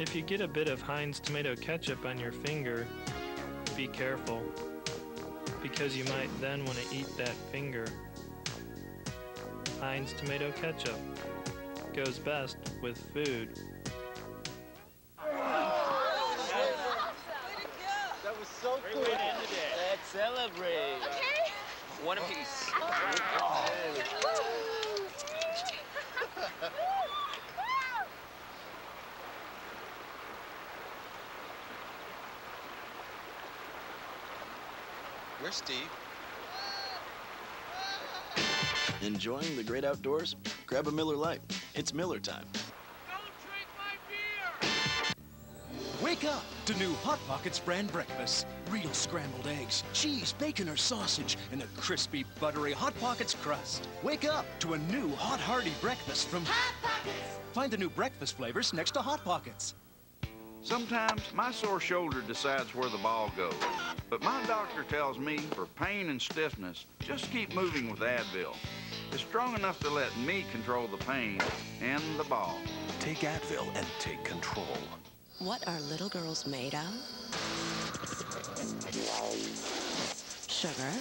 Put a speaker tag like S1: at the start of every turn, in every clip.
S1: If you get a bit of Heinz tomato ketchup on your finger, be careful, because you might then want to eat that finger. Heinz tomato ketchup goes best with food.
S2: That was so cool. Let's celebrate.
S3: Okay.
S2: One apiece.
S4: Oh, Where's Steve?
S5: Enjoying the great outdoors? Grab a Miller Lite. It's Miller time.
S6: Wake up to new Hot Pockets brand breakfast. Real scrambled eggs, cheese, bacon, or sausage, and a crispy, buttery Hot Pockets crust. Wake up to a new hot, hearty breakfast from Hot Pockets. Find the new breakfast flavors next to Hot Pockets.
S7: Sometimes my sore shoulder decides where the ball goes. But my doctor tells me for pain and stiffness, just keep moving with Advil. It's strong enough to let me control the pain and the ball.
S6: Take Advil and take control.
S8: What are little girls made of? Sugar.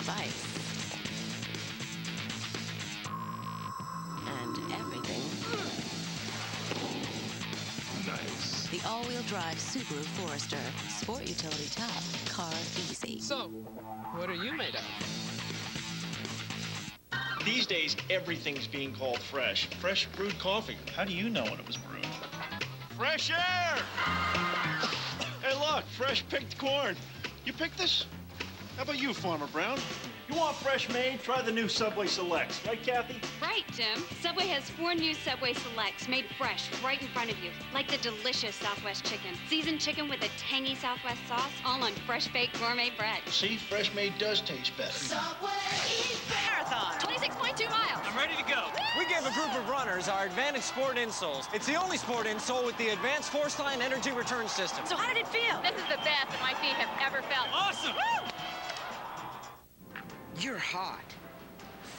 S8: Spice. The all-wheel drive Subaru Forester. Sport utility top. Car easy.
S9: So, what are you made of?
S10: These days, everything's being called fresh. Fresh brewed coffee. How do you know when it was brewed? Fresh air! Hey, look, fresh picked corn. You picked this? How about you, Farmer Brown? You want fresh made? Try the new Subway Selects. Right, Kathy?
S3: Right, Jim. Subway has four new Subway Selects made fresh right in front of you, like the delicious Southwest chicken. Seasoned chicken with a tangy Southwest sauce, all on fresh baked gourmet bread.
S10: See, fresh made does taste better.
S3: Subway Marathon, 26.2 miles.
S10: I'm ready to go.
S2: We gave a group of runners our Advantage Sport insoles. It's the only sport insole with the Advanced Force Line Energy Return System.
S3: So how did it feel? This is the best that my feet have ever felt.
S10: Awesome!
S11: You're hot.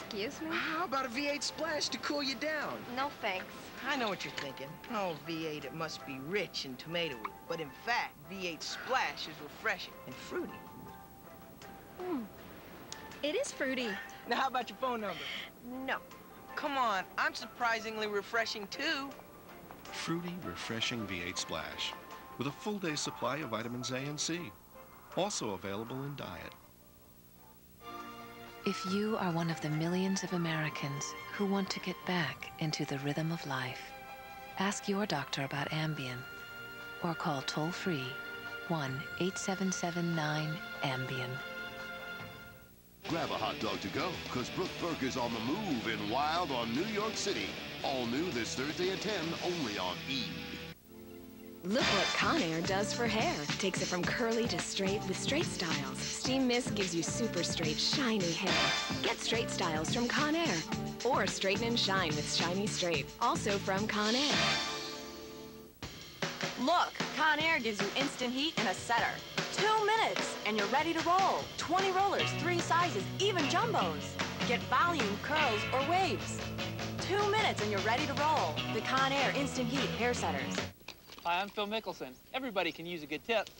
S3: Excuse me?
S11: How about a V8 splash to cool you down?
S3: No thanks.
S11: I know what you're thinking. Oh, V8, it must be rich and tomatoey. But in fact, V8 splash is refreshing and fruity. Hmm.
S3: It is fruity.
S11: Now, how about your phone number?
S3: No.
S11: Come on, I'm surprisingly refreshing too.
S12: Fruity, refreshing V8 Splash with a full day supply of vitamins A and C. Also available in diet.
S8: If you are one of the millions of Americans who want to get back into the rhythm of life, ask your doctor about Ambien or call toll free 1 877 9 Ambien.
S13: Grab a hot dog to go, because Brooke Burke is on the move in Wild on New York City. All new this Thursday at 10, only on E!
S14: Look what Conair does for hair. Takes it from curly to straight with straight styles. Steam Mist gives you super straight, shiny hair. Get straight styles from Conair. Or straighten and shine with Shiny Straight. Also from Conair.
S15: Look, Conair gives you instant heat in a setter. Two minutes, and you're ready to roll. 20 rollers, three sizes, even jumbos. Get volume, curls, or waves. Two minutes, and you're ready to roll. The Conair Instant Heat Hair Setters.
S9: Hi, I'm Phil Mickelson. Everybody can use a good tip.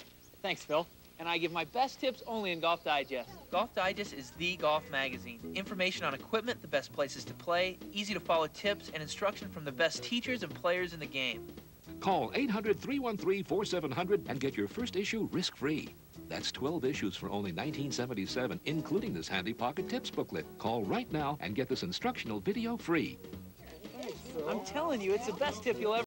S9: Thanks, Phil. And I give my best tips only in Golf Digest.
S16: Golf Digest is the golf magazine. Information on equipment, the best places to play, easy to follow tips, and instruction from the best teachers and players in the game.
S17: Call 800-313-4700 and get your first issue risk-free. That's 12 issues for only $19.77, including this handy pocket tips booklet. Call right now and get this instructional video free.
S9: I'm telling you, it's the best tip you'll ever